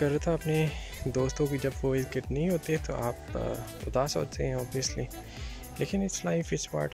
कर रहा था अपने दोस्तों की जब वो विकेट नहीं होते तो आप उदास होते हैं ऑब्वियसली लेकिन इट्स लाइफ इट्स पार्ट